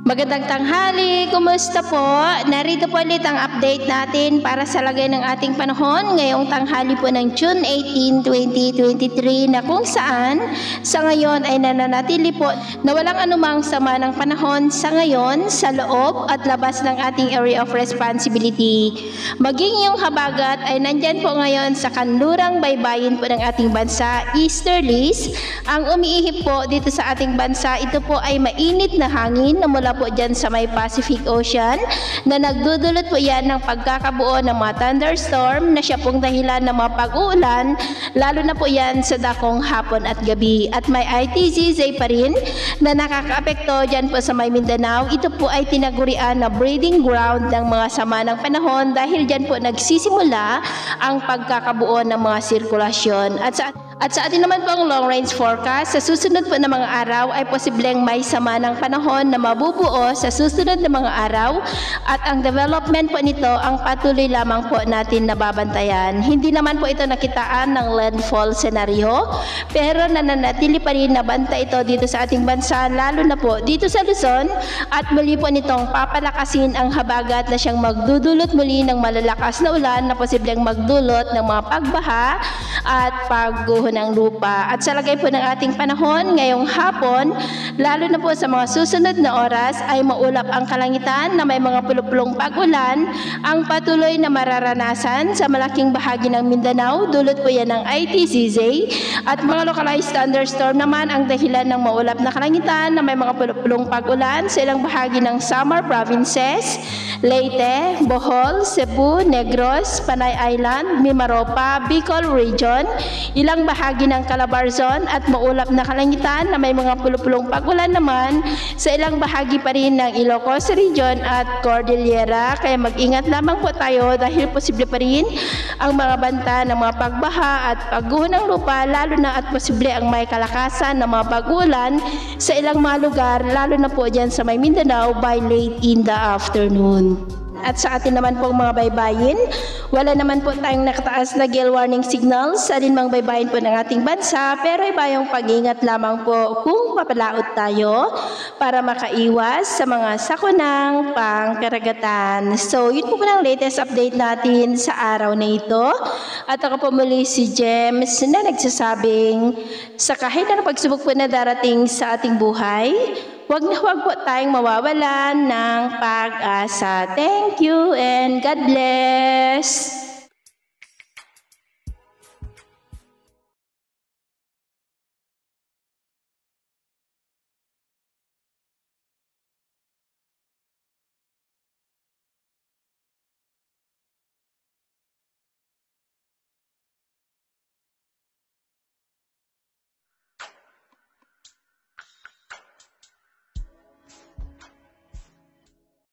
Magandang tanghali, kumusta po? Narito po ulit ang update natin para sa lagay ng ating panahon ngayong tanghali po ng June 18, 2023 na kung saan sa ngayon ay nananatili po na walang anumang sama ng panahon sa ngayon sa loob at labas ng ating area of responsibility. Maging yung habagat ay nandyan po ngayon sa kanlurang baybayin po ng ating bansa, Easterlies. Ang umiihip po dito sa ating bansa, ito po ay mainit na hangin na mula po dyan sa may Pacific Ocean na nagdudulot po yan ng pagkakabuo ng mga thunderstorm na siya pong dahilan ng mga pag-uulan lalo na po yan sa dakong hapon at gabi. At may ITZZ pa rin na nakakaapekto dyan po sa may Mindanao. Ito po ay tinagurian na breeding ground ng mga sama ng panahon dahil dyan po nagsisimula ang pagkakabuo ng mga sirkulasyon. At sa at sa atin naman pong long range forecast, sa susunod po na mga araw ay posibleng may sama ng panahon na mabubuo sa susunod na mga araw. At ang development po nito ang patuloy lamang po natin nababantayan. Hindi naman po ito nakitaan ng landfall scenario pero nananatili pa rin na banta ito dito sa ating bansa lalo na po dito sa Luzon. At muli po nitong papalakasin ang habagat na siyang magdudulot muli ng malalakas na ulan na posibleng magdulot ng mga pagbaha at pagguho ng lupa. At sa lagay po ng ating panahon ngayong hapon, lalo na po sa mga susunod na oras ay maulap ang kalangitan na may mga pulupulong pag-ulan ang patuloy na mararanasan sa malaking bahagi ng Mindanao. Dulot po yan ng ITCZ at mga localized thunderstorm naman ang dahilan ng maulap na kalangitan na may mga pulupulong pag-ulan sa ilang bahagi ng Samar provinces, Leyte, Bohol, Cebu, Negros, Panay Island, Mimaropa, Bicol Region, ilang bahagi ng Calabarzon at maulap na kalangitan na may mga pulupulong pagulan naman sa ilang bahagi pa rin ng Ilocos Region at Cordillera. Kaya mag-ingat lamang po tayo dahil posible pa rin ang mga banta ng mga pagbaha at pagguho ng lupa lalo na at posible ang may kalakasan ng mga pag-ulan sa ilang mga lugar lalo na po dyan sa may Mindanao by late in the afternoon. At sa atin naman pong mga baybayin, wala naman po tayong nakataas na gale warning signals sa alinmang baybayin po ng ating bansa, pero iba yung pag-ingat lamang po kung papalaot tayo para makaiwas sa mga sakunang pangkaragatan. So, yun po po ang latest update natin sa araw na ito. At ako po muli si James na nagsasabing sa kahit na pagsubok po na darating sa ating buhay, Huwag na huwag po tayong mawawalan ng pag-asa. Thank you and God bless!